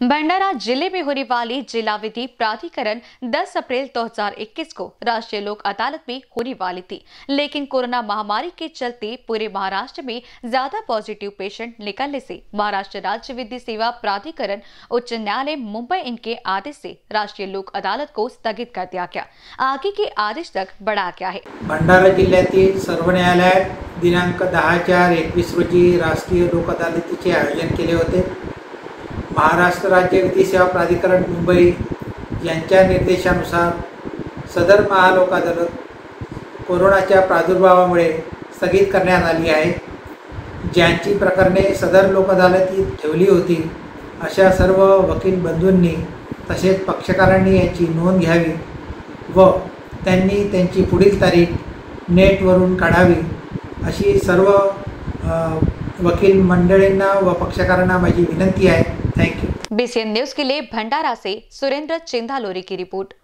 भंडारा ज़िले में होने वाली जिला विधि प्राधिकरण 10 अप्रैल 2021 को राष्ट्रीय लोक अदालत में होने वाली थी। लेकिन कोरोना महामारी के चलते पूरे महाराष्ट्र में ज़्यादा पॉजिटिव पेशेंट निकलने से महाराष्ट्र राज्य विधि सेवा प्राधिकरण उच्च न्यायालय मुंबई इनके आदेश से राष्ट्रीय लोक अदालत को स्थगित कर दिया गया। आगे के आदेश तक बढ़ा गया है। भंडारा जिल्ह्यातील सर्व न्यायालयात दिनांक दहा चार एकवीस रोजी राष्ट्रीय लोक अदालतीचे आयोजन केले होते. महाराष्ट्र राज्य विधी सेवा प्राधिकरण मुंबई यांच्या निर्देशानुसार सदर महालोक अदालत कोरोनाच्या प्रादुर्भावामुळे स्थगित करण्यात आली आहे. ज्यांची प्रकरणे सदर लोक अदालतीत ठेवली होती अशा सर्व वकील बंधूंनी तसेच पक्षकारांनी याची नोंद घ्यावी व त्यांनी त्यांची पुढील तारीख नेटवरून काढावी अशी सर्व वकील मंडळींना व पक्षकारांना माझी विनंती आहे. थँक्यू बीसीएन न्यूज़ के लिए भंडारा से सुरेंद्र चिंधालोरी की रिपोर्ट।